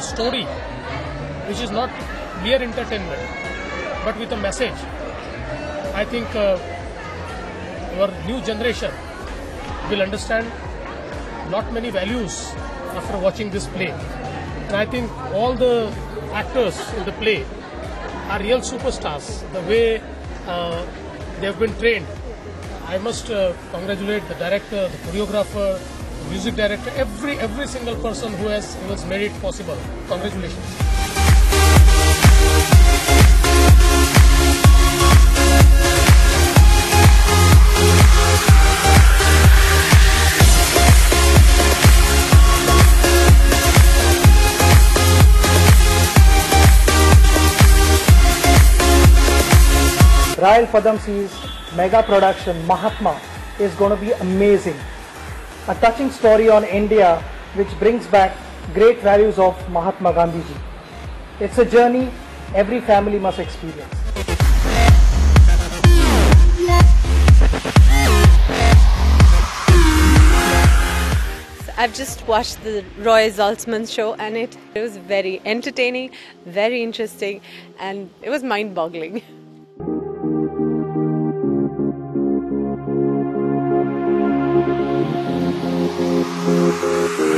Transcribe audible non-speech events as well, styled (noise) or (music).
a story which is not mere entertainment but with a message. I think uh, our new generation will understand not many values after watching this play. And I think all the actors in the play are real superstars. The way uh, they have been trained. I must uh, congratulate the director, the choreographer, music director, every every single person who has, who has made it possible. Congratulations. Raell Padamsee's mega production Mahatma is going to be amazing. A touching story on India which brings back great values of Mahatma Gandhi ji. It's a journey every family must experience. I've just watched the Roy Zaltzman show and it, it was very entertaining, very interesting, and it was mind boggling. (laughs) Thank you.